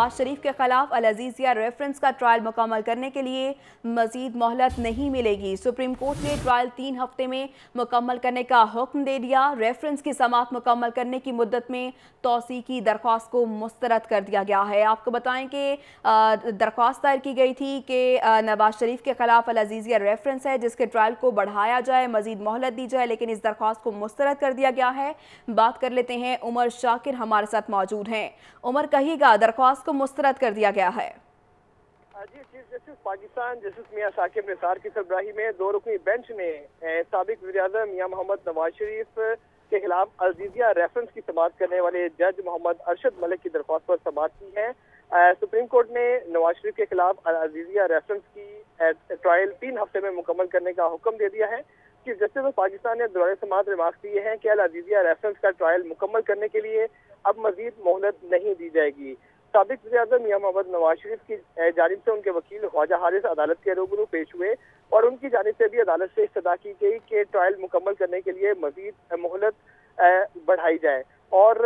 نواز شریف کے خلاف العزیزیہ ریفرنس کا ٹرائل مکمل کرنے کے لیے مزید مہلت نہیں ملے گی۔ سپریم کورٹ نے ٹرائل تین ہفتے میں مکمل کرنے کا حکم دے دیا۔ ریفرنس کی سماعت مکمل کرنے کی مدت میں توسیع کی درخواست کو مسترد کر دیا گیا ہے۔ آپ کو بتائیں کہ درخواست دائر کی گئی تھی کہ نواز شریف کے خلاف العزیزیہ ریفرنس ہے، جس کے ٹرائل کو بڑھایا جائے، مزید مہلت دی جائے، لیکن اس درخواست کو مسترد کر دیا گیا ہے۔ بات کر لیتے ہیں، عمر شاکر ہمارے ساتھ موجود ہیں۔ عمر کہی گا، درخواست کو مسترد کر دیا گیا ہے۔ ہاں جی chief justice Pakistan justice Mian Saqib Nisar کی سربراہی میں دو رکنی بینچ نے سابق وزیراعظم میاں محمد نواز شریف کے خلاف عزیزیہ ریفرنس کی سماعت کرنے والے جج محمد ارشد ملک کی درخواست پر سماعت کی ہے۔ سپریم کورٹ نے نواز شریف کے خلاف عزیزیہ ریفرنس کی ٹرائل تین ہفتے میں مکمل کرنے کا حکم دے دیا ہے۔ چیف جسٹس پاکستان نے دورے سماعت ریمارکس دیے ہیں کہ العزیزیہ ریفرنس کا ٹرائل مکمل کرنے کے لیے اب مزید مہلت نہیں دی جائے گی۔ سابق وزیر میاں محمد نواز شریف کی جانب سے ان کے وکیل خواجہ حارث عدالت کے روبرو پیش ہوئے اور ان کی جانب سے بھی عدالت سے استدا کی گئی کہ ٹرائل مکمل کرنے کے لیے مزید مہلت بڑھائی جائے اور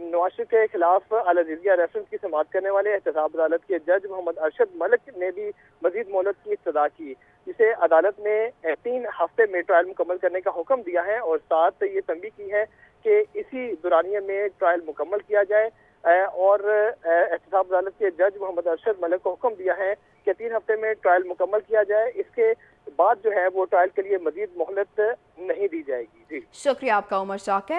نواز شریف کے خلاف العزیزیہ ریفرنس کی سماعت کرنے والے احتساب عدالت کے جج محمد ارشد ملک نے بھی مزید مہلت کی استدا کی، جسے عدالت نے تین ہفتے میں ٹرائل مکمل کرنے کا حکم دیا ہے اور ساتھ یہ تنبیہ کی ہے کہ اسی دورانیے میں ٹرائل مکمل کیا جائے۔ اور احتساب عدالت کے جج محمد ارشد ملک کو حکم دیا ہے کہ تین ہفتے میں ٹرائل مکمل کیا جائے۔ اس کے بعد جو ہے وہ ٹرائل کے لیے مزید مہلت نہیں دی جائے گی۔ جی۔ شکریہ آپ کا، عمر شاک ہے